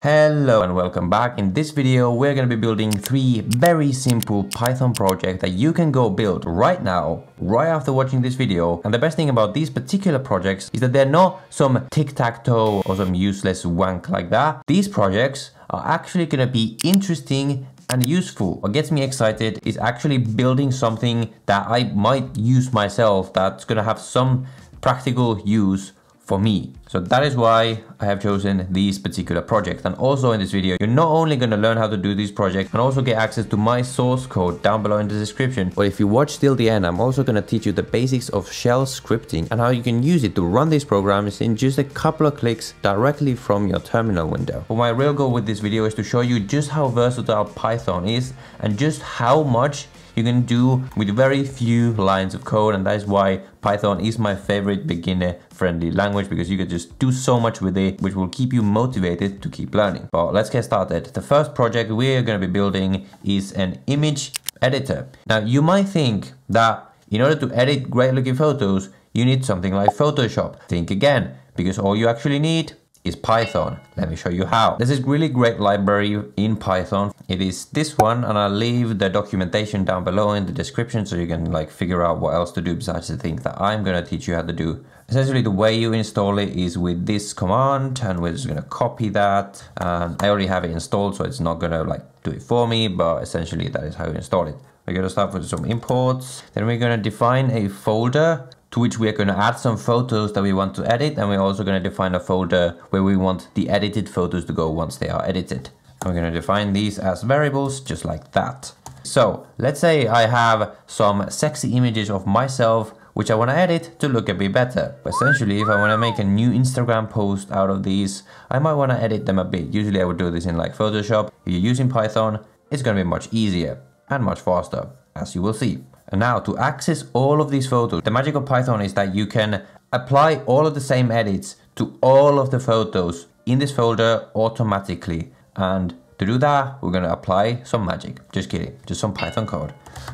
Hello and welcome back. In this video, we're going to be building three very simple Python projects that you can go build right now, right after watching this video. And the best thing about these particular projects is that they're not some tic-tac-toe or some useless wank like that. These projects are actually going to be interesting and useful. What gets me excited is actually building something that I might use myself that's going to have some practical use for me. So that is why I have chosen these particular projects. And also in this video, you're not only going to learn how to do these projects and also get access to my source code down below in the description. But if you watch till the end, I'm also going to teach you the basics of shell scripting and how you can use it to run these programs in just a couple of clicks directly from your terminal window. But my real goal with this video is to show you just how versatile Python is and just how much you can do with very few lines of code and that is why Python is my favorite beginner friendly language because you can just do so much with it which will keep you motivated to keep learning. But let's get started. The first project we're going to be building is an image editor. Now you might think that in order to edit great looking photos you need something like Photoshop. Think again because all you actually need is Python. Let me show you how. There's this really great library in Python. It is this one and I'll leave the documentation down below in the description so you can like figure out what else to do besides the things that I'm gonna teach you how to do. Essentially the way you install it is with this command and we're just gonna copy that. I already have it installed so it's not gonna like do it for me but essentially that is how you install it. We're gonna start with some imports. Then we're gonna define a folder to which we are going to add some photos that we want to edit and we're also going to define a folder where we want the edited photos to go once they are edited. we're going to define these as variables just like that. So let's say I have some sexy images of myself which I want to edit to look a bit better. Essentially, if I want to make a new Instagram post out of these, I might want to edit them a bit. Usually I would do this in like Photoshop. If you're using Python, it's going to be much easier and much faster, as you will see. And now to access all of these photos, the magic of Python is that you can apply all of the same edits to all of the photos in this folder automatically. And to do that, we're gonna apply some magic. Just kidding, just some Python code.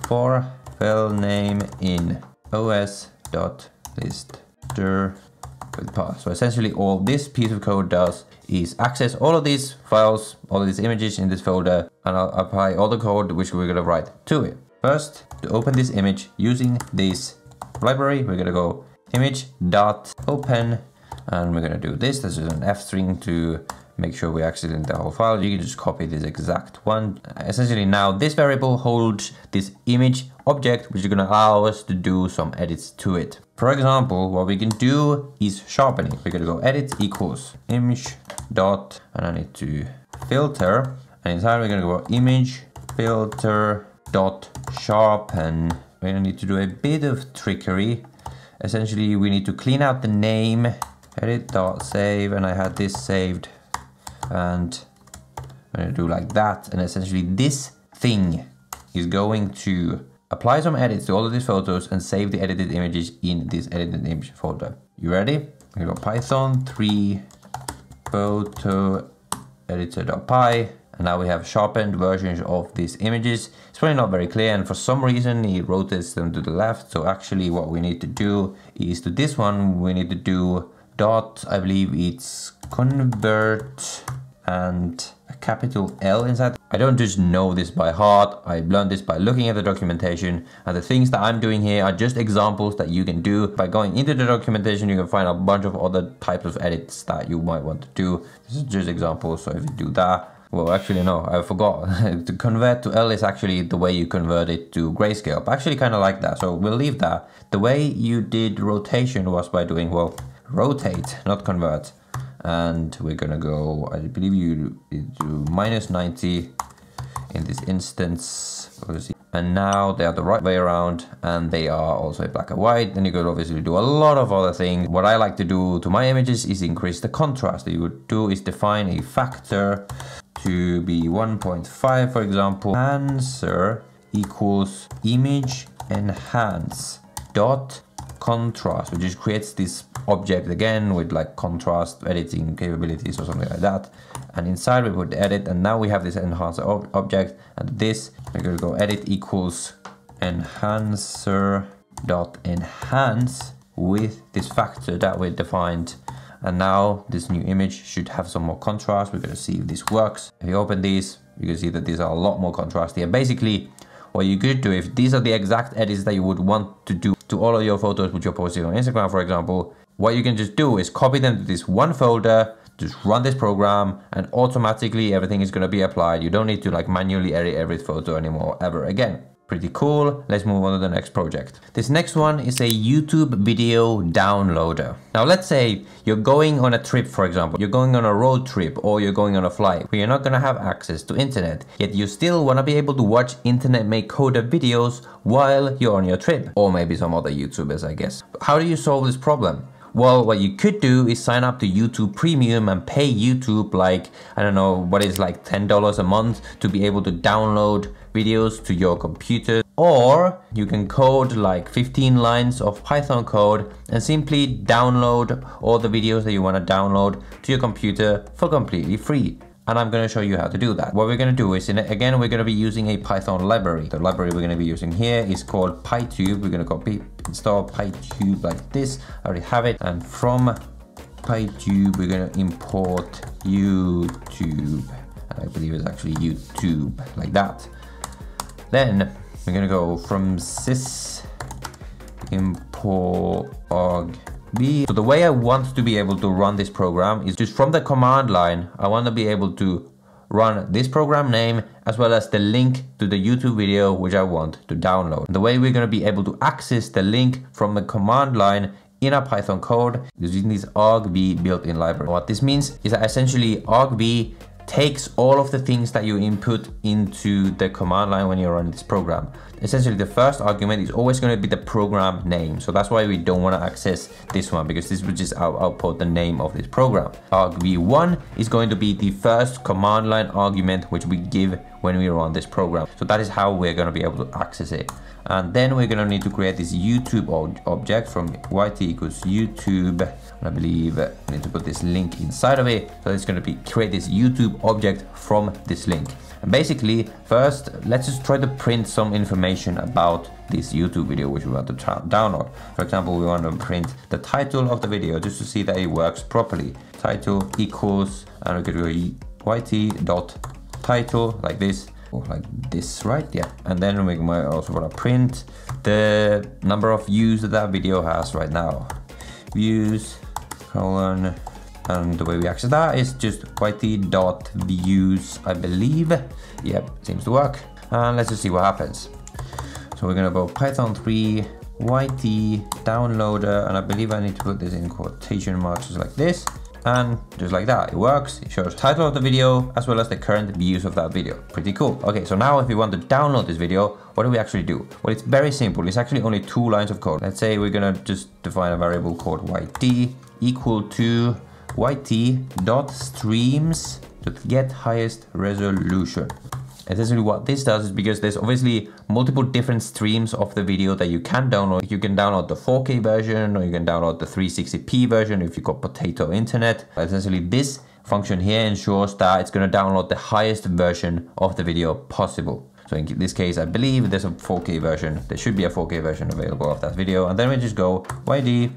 For file name in os.listdir with path. So essentially all this piece of code does is access all of these files, all of these images in this folder, and I'll apply all the code which we're gonna write to it. First, to open this image using this library, we're gonna go image dot open, and we're gonna do this. This is an F string to make sure we accident the whole file. You can just copy this exact one. Essentially now this variable holds this image object, which is gonna allow us to do some edits to it. For example, what we can do is sharpening. We're gonna go edit equals image dot, and I need to filter, and inside we're gonna go image filter dot sharpen. We're gonna need to do a bit of trickery. Essentially, we need to clean out the name, edit dot save, and I had this saved, and I'm gonna do like that. And essentially, this thing is going to apply some edits to all of these photos and save the edited images in this edited image folder. You ready? We got Python 3 photo editor.py and now we have sharpened versions of these images. It's probably not very clear and for some reason he rotates them to the left. So actually what we need to do is to this one, we need to do dot, I believe it's convert and a capital L inside. I don't just know this by heart, I learned this by looking at the documentation and the things that I'm doing here are just examples that you can do. By going into the documentation you can find a bunch of other types of edits that you might want to do. This is just examples, so if you do that, well, actually, no, I forgot. to convert to L is actually the way you convert it to grayscale. I actually kind of like that, so we'll leave that. The way you did rotation was by doing, well, rotate, not convert. And we're gonna go, I believe you do minus 90 in this instance. And now they are the right way around and they are also black and white. Then you could obviously do a lot of other things. What I like to do to my images is increase the contrast. You would do is define a factor to be 1.5 for example. Enhancer equals image enhance dot contrast which just creates this object again with like contrast editing capabilities or something like that. And inside we put edit and now we have this enhancer ob object. And this we're to go edit equals enhancer dot enhance with this factor that we defined And now this new image should have some more contrast. We're gonna see if this works. If you open these, you can see that these are a lot more contrasty. And basically, what you could do, if these are the exact edits that you would want to do to all of your photos which you're posting on Instagram, for example, what you can just do is copy them to this one folder, just run this program and automatically everything is to be applied. You don't need to like manually edit every photo anymore ever again. Pretty cool. Let's move on to the next project. This next one is a YouTube video downloader. Now let's say you're going on a trip, for example, you're going on a road trip or you're going on a flight where you're not gonna have access to internet, yet you still wanna be able to watch Internet Made Coder videos while you're on your trip. Or maybe some other YouTubers, I guess. How do you solve this problem? Well, what you could do is sign up to YouTube Premium and pay YouTube like, I don't know, what is like $10 a month to be able to download videos to your computer. Or you can code like 15 lines of Python code and simply download all the videos that you want to download to your computer for completely free and I'm going to show you how to do that. What we're going to do is, in, again, we're going to be using a Python library. The library we're going to be using here is called PyTube. We're going to copy, install PyTube like this. I already have it. And from PyTube, we're going to import YouTube. I believe it's actually YouTube, like that. Then we're to go from sys import argv so the way I want to be able to run this program is just from the command line, I want to be able to run this program name as well as the link to the YouTube video which I want to download. The way we're to be able to access the link from the command line in our Python code using this argv built-in library. What this means is that essentially argv takes all of the things that you input into the command line when you're running this program. Essentially, the first argument is always going to be the program name. So that's why we don't want to access this one because this would just out output the name of this program. argv1 is going to be the first command line argument which we give when we run this program. So that is how we're going to be able to access it. And then we're to need to create this YouTube ob object from yt equals YouTube. And I believe I need to put this link inside of it. So it's to be create this YouTube object from this link. And basically, first, let's just try to print some information about this YouTube video which we want to download. For example, we want to print the title of the video just to see that it works properly. Title equals, and we could go yt dot title like this like this right? Yeah. And then we might also want to print the number of views that that video has right now. Views colon and the way we access that is just yt dot views i believe. Yep seems to work. And let's just see what happens. So we're gonna go python 3 yt downloader and i believe i need to put this in quotation marks just like this and just like that. It works it shows title of the video as well as the current views of that video. Pretty cool. Okay so now if we want to download this video what do we actually do? Well it's very simple. It's actually only two lines of code. Let's say we're gonna just define a variable called yt equal to yt dot streams highest resolution Essentially what this does is because there's obviously multiple different streams of the video that you can download. You can download the 4K version or you can download the 360p version if you've got potato internet. Essentially this function here ensures that it's going to download the highest version of the video possible. So in this case, I believe there's a 4K version. There should be a 4K version available of that video. And then we just go yt.download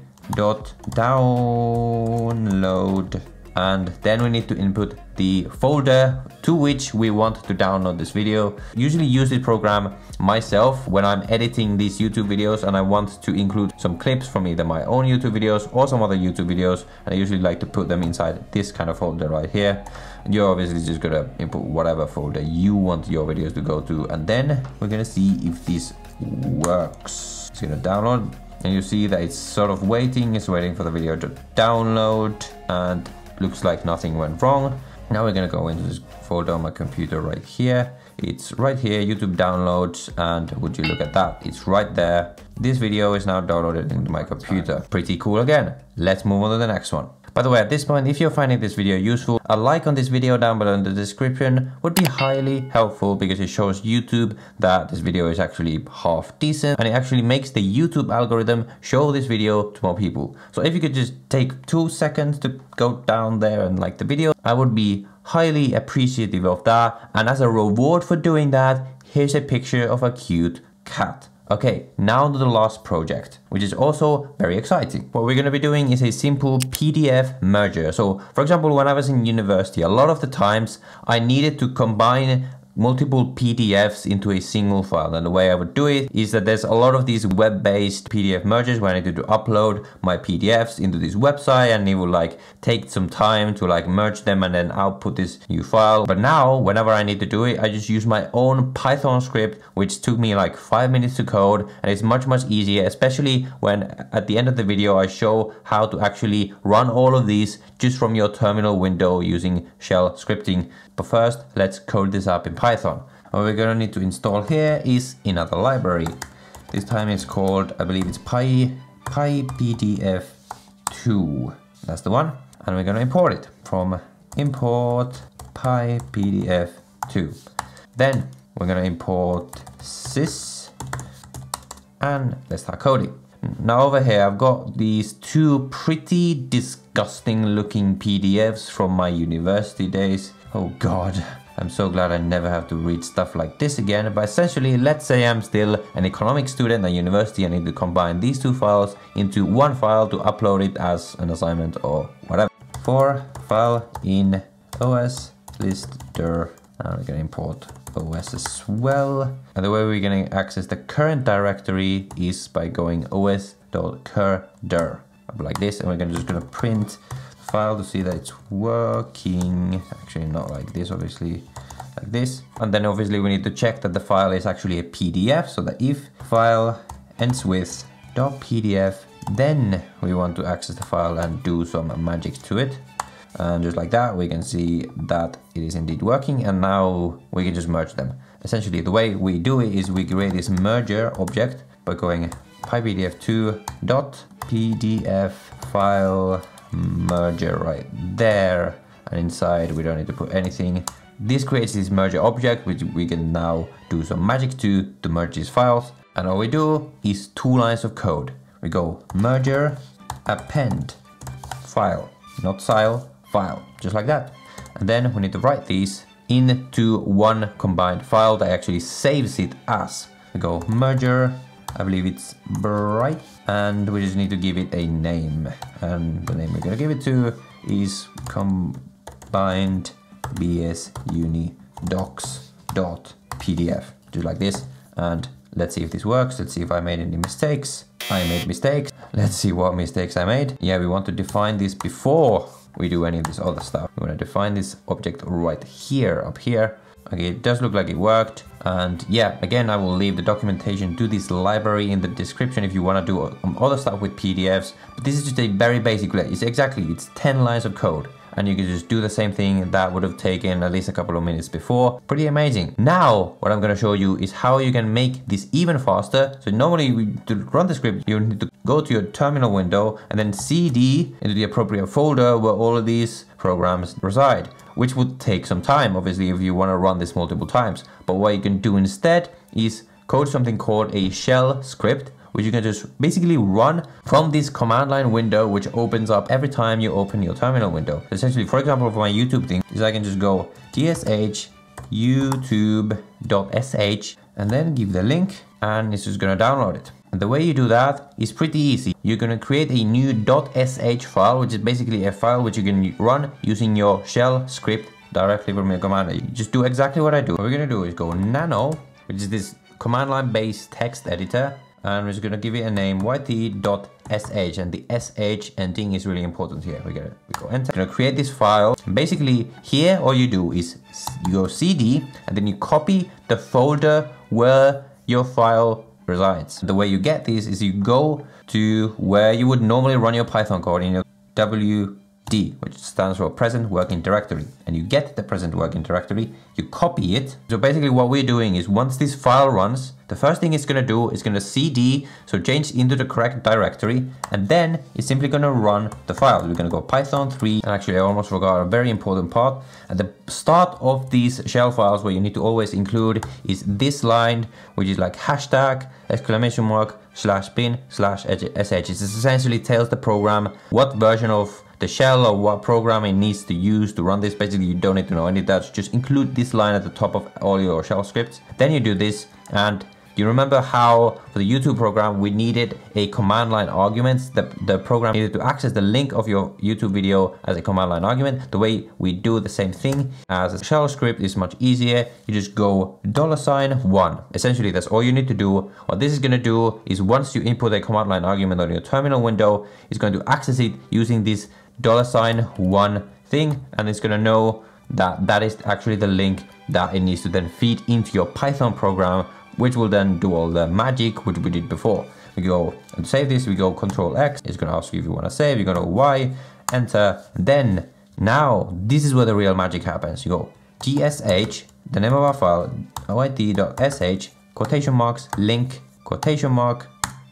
and then we need to input the folder to which we want to download this video. Usually use this program myself when I'm editing these YouTube videos and I want to include some clips from either my own YouTube videos or some other YouTube videos. And I usually like to put them inside this kind of folder right here. And you're obviously just gonna input whatever folder you want your videos to go to. And then we're gonna see if this works. It's gonna download and you see that it's sort of waiting, it's waiting for the video to download and looks like nothing went wrong. Now we're gonna go into this folder on my computer right here. It's right here, YouTube downloads, and would you look at that? It's right there. This video is now downloaded into my computer. Pretty cool again. Let's move on to the next one. By the way, at this point, if you're finding this video useful, a like on this video down below in the description would be highly helpful because it shows YouTube that this video is actually half decent and it actually makes the YouTube algorithm show this video to more people. So if you could just take two seconds to go down there and like the video, I would be highly appreciative of that. And as a reward for doing that, here's a picture of a cute cat. Okay, now to the last project, which is also very exciting. What we're going to be doing is a simple PDF merger. So, for example, when I was in university, a lot of the times I needed to combine multiple PDFs into a single file. And the way I would do it is that there's a lot of these web-based PDF mergers where I need to upload my PDFs into this website and it will like take some time to like merge them and then output this new file. But now, whenever I need to do it, I just use my own Python script, which took me like five minutes to code and it's much, much easier, especially when at the end of the video, I show how to actually run all of these just from your terminal window using shell scripting. But first, let's code this up in Python. What we're gonna need to install here is another library. This time it's called, I believe it's Py, PyPDF2. That's the one. And we're gonna import it from import PyPDF2. Then we're gonna import sys and let's start coding. Now over here, I've got these two pretty disgusting looking PDFs from my university days. Oh God, I'm so glad I never have to read stuff like this again. But essentially, let's say I'm still an economics student at university. I need to combine these two files into one file to upload it as an assignment or whatever. For file in OS list dir. Now we're gonna import OS as well. And the way we're to access the current directory is by going os.cur.dir like this and we're gonna, just to print file to see that it's working. Actually not like this obviously like this. And then obviously we need to check that the file is actually a PDF so that if file ends with .pdf then we want to access the file and do some magic to it. And just like that we can see that it is indeed working and now we can just merge them. Essentially the way we do it is we create this merger object by going pypdf2 dot pdf file merger right there and inside we don't need to put anything this creates this merger object which we can now do some magic to to merge these files and all we do is two lines of code we go merger append file not file file, just like that. And then we need to write these into one combined file that actually saves it as. We go merger, I believe it's write, and we just need to give it a name. And the name we're gonna give it to is combined bs uni docs dot pdf, like this. And let's see if this works. Let's see if I made any mistakes. I made mistakes. Let's see what mistakes I made. Yeah, we want to define this before we do any of this other stuff. We want to define this object right here, up here. Okay, it does look like it worked. And yeah, again, I will leave the documentation to this library in the description if you want to do other stuff with PDFs. But this is just a very basic, it's exactly, it's 10 lines of code and you can just do the same thing that would have taken at least a couple of minutes before. Pretty amazing. Now, what I'm gonna show you is how you can make this even faster. So normally to run the script, you need to go to your terminal window and then cd into the appropriate folder where all of these programs reside, which would take some time, obviously, if you wanna run this multiple times. But what you can do instead is code something called a shell script which you can just basically run from this command line window, which opens up every time you open your terminal window. Essentially, for example, for my YouTube thing, is I can just go zsh youtube.sh and then give the link and it's just gonna download it. And the way you do that is pretty easy. You're gonna create a new .sh file, which is basically a file which you can run using your shell script directly from your command. You just do exactly what I do. What we're gonna do is go nano, which is this command line based text editor and we're just gonna give it a name yt.sh and the sh ending is really important here we go enter we're gonna create this file basically here all you do is you go cd and then you copy the folder where your file resides the way you get these is you go to where you would normally run your python code in your w D, which stands for present working directory. And you get the present working directory, you copy it. So basically what we're doing is once this file runs, the first thing it's gonna do is gonna cd, so change into the correct directory, and then it's simply gonna run the file. We're gonna go python 3, and actually I almost forgot a very important part. At the start of these shell files, what you need to always include is this line, which is like hashtag, exclamation mark, slash bin, slash sh. It essentially tells the program what version of the shell or what program it needs to use to run this. Basically, you don't need to know any of that. Just include this line at the top of all your shell scripts. Then you do this and you remember how for the YouTube program we needed a command line argument? The, the program needed to access the link of your YouTube video as a command line argument. The way we do the same thing as a shell script is much easier. You just go dollar sign one. Essentially, that's all you need to do. What this is going to do is once you input a command line argument on your terminal window, it's going to access it using this dollar sign one thing and it's going to know that that is actually the link that it needs to then feed into your Python program, which will then do all the magic which we did before. We go and save this, we go control X, it's gonna ask you if you wanna save, you're gonna Y, enter, then now this is where the real magic happens. You go zsh, the name of our file, yt.sh, quotation marks, link, quotation mark,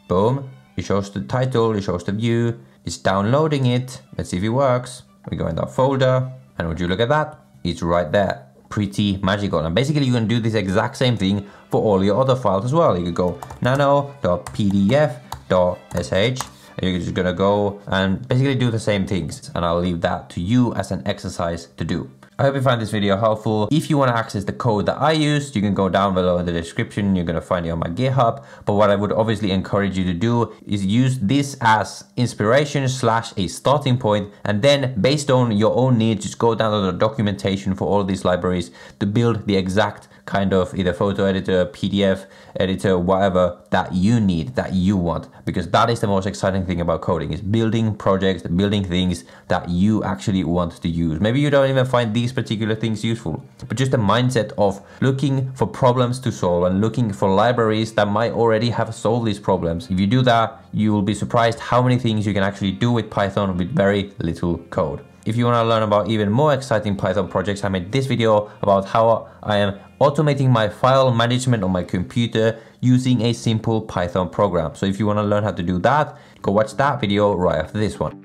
boom, it shows the title, it shows the view, it's downloading it, let's see if it works. We go in our folder, and would you look at that, it's right there. Pretty magical. And basically you can do this exact same thing for all your other files as well. You could go nano.pdf.sh and you're just gonna go and basically do the same things. And I'll leave that to you as an exercise to do. I hope you find this video helpful. If you want to access the code that I used, you can go down below in the description. You're going to find it on my GitHub. But what I would obviously encourage you to do is use this as inspiration slash a starting point. And then based on your own needs, just go down to the documentation for all these libraries to build the exact kind of either photo editor, PDF editor, whatever that you need, that you want. Because that is the most exciting thing about coding is building projects, building things that you actually want to use. Maybe you don't even find these particular things useful, but just the mindset of looking for problems to solve and looking for libraries that might already have solved these problems. If you do that, you will be surprised how many things you can actually do with Python with very little code. If you want to learn about even more exciting Python projects, I made this video about how I am automating my file management on my computer using a simple Python program. So if you wanna learn how to do that, go watch that video right after this one.